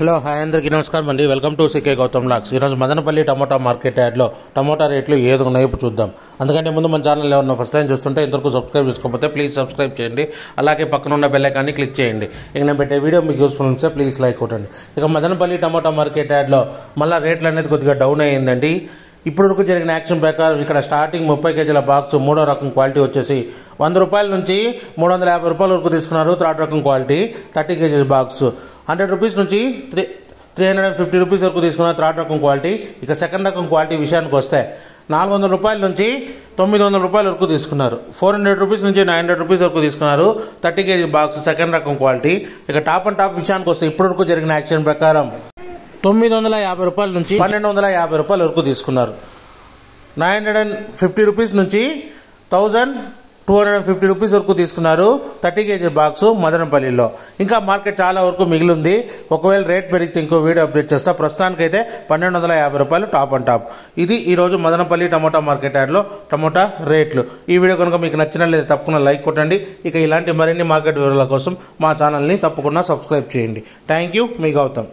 Hello hi అందరికీ నమస్కారం అండి. వెల్కమ్ టు సికే గౌతమ్ లాక్స్. ఈరోజు మదనపల్లి టమోటా మార్కెట్ యాడ్లో టమోటా రేట్లు ఏది ఉన్నాయో ఇప్పుడు చూద్దాం. అందుకంటే ముందు మన ఛానల్ ఎవరన్నా ఫస్ట్ టైం చూస్తుంటే ఇంతవరకు సబ్స్క్రైబ్ చేసుకోకపోతే ప్లీజ్ సబ్స్క్రైబ్ చేయండి. అలాగే పక్కన ఉన్న బెల్లైకాన్ని క్లిక్ చేయండి. ఇక నేను పెట్టే వీడియో మీకు యూస్ఫుల్ ఉంటే ప్లీజ్ లైక్ కొట్టండి. ఇక మదనపల్లి టమోటా మార్కెట్ యాడ్లో మళ్ళీ రేట్లు అనేది కొద్దిగా డౌన్ అయ్యిందండి. ఇప్పటివరకు వరకు జరిగిన యాక్షన్ ప్రకారం ఇక్కడ స్టార్టింగ్ ముప్పై కేజీల బాక్స్ మూడో రకం క్వాలిటీ వచ్చేసి వంద రూపాయల నుంచి మూడు వందల యాభై రూపాయల వరకు తీసుకున్నారు థర్డ్ రకం quality thirty kgs box. Hundred rupees నుంచి three three hundred and fifty rupees వరకు తీసుకున్నారు థర్డ్ రకం క్వాలిటీ. ఇక సెకండ్ రకం క్వాలిటీ విషయానికి వస్తే నాలుగు వందల రూపాయల నుంచి తొమ్మిది వందల రూపాయల వరకు తీసుకున్నారు. ఫోర్ హండ్రెడ్ రూపీస్ నుంచి నైన్ హండ్రెడ్ రూపీస్ వరకు తీసుకున్నారు థర్టీ కేజీ బాక్స్ సెకండ్ రకం క్వాలిటీ. ఇక టాప్ అండ్ టాప్ విషయానికి వస్తే ఇప్పటి వరకు జరిగిన యాక్షన్ ప్రకారం తొమ్మిది వందల యాభై రూపాయల నుంచి పన్నెండు వందల యాభై రూపాయల వరకు తీసుకున్నారు. Nine hundred and fifty rupees నుంచి thousand two hundred and fifty rupees వరకు తీసుకున్నారు థర్టీ కేజీ బాక్స్ మదనపల్లిలో. ఇంకా మార్కెట్ చాలా వరకు మిగిలింది. ఒకవేళ రేట్ పెరిగితే ఇంకో వీడియో అప్డేట్ చేస్తా. ప్రస్తుతానికైతే పన్నెండు వందల యాభై రూపాయలు టాప్ అండ్ టాప్. ఇది ఈరోజు మదనపల్లి టమోటా మార్కెట్ యార్డ్లో టమోటా రేట్లు. ఈ వీడియో కనుక మీకు నచ్చినట్లయితే తప్పకుండా లైక్ కొట్టండి. ఇక ఇలాంటి మరిన్ని మార్కెట్ వివరాల కోసం మా ఛానల్ని తప్పకుండా సబ్స్క్రైబ్ చేయండి. Thank you. మీ గౌతమ్.